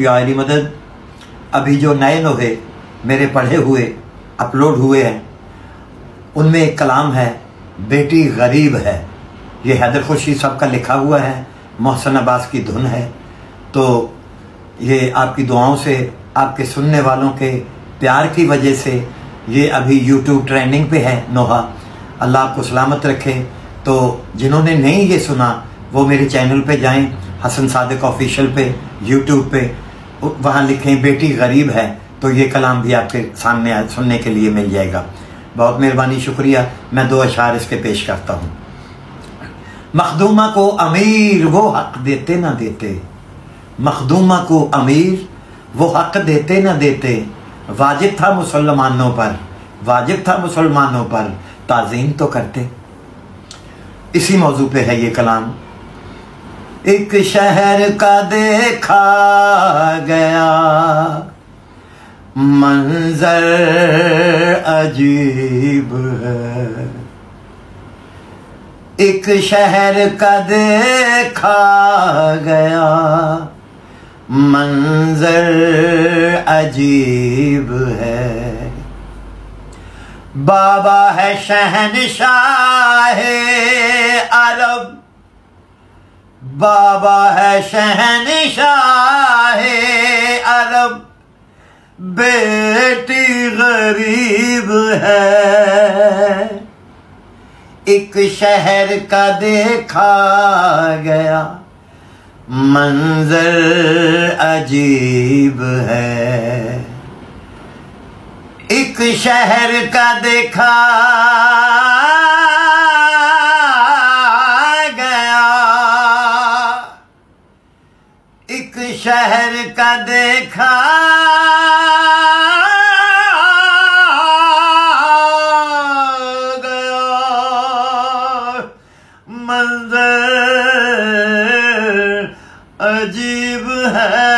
या अली मदद अभी जो नए नोहे मेरे पढ़े हुए अपलोड हुए हैं, उनमें एक कलाम है, बेटी गरीब है। ये हैदर खुशी साहब का लिखा हुआ है, मोहसन अब्बास की धुन है। तो ये आपकी दुआओं से, आपके सुनने वालों के प्यार की वजह से ये अभी यूट्यूब ट्रेंडिंग पे है, नोहा। अल्लाह आपको सलामत रखे। तो जिन्होंने नहीं ये सुना, वो मेरे चैनल पे जाएँ हसन सादिक ऑफिशियल पे यूट्यूब पे, वहाँ लिखें, बेटी गरीब है तो ये कलाम भी आपके सामने, सुनने के लिए मिल जाएगा। बहुत मेहरबानी, शुक्रिया। मैं दो अशार इसके पेश करता हूँ। मखदूमा को अमीर वो हक देते ना देते। मखदूमा को अमीर वो हक देते ना देते। वाजिब था मुसलमानों पर, वाजिब था मुसलमानों पर, ताजीम तो करते। इसी मौजू पे है ये कलाम। एक शहर का देखा गया। मंजर अजीब है। एक शहर का देखा गया। मंजर अजीब है। बाबा है शहनशाह अरब बाबा है शहनशाह अरब। बेटी गरीब है। एक शहर का देखा गया। मंजर अजीब है। एक शहर का देखा एक शहर का देखा। मंजर अजीब है।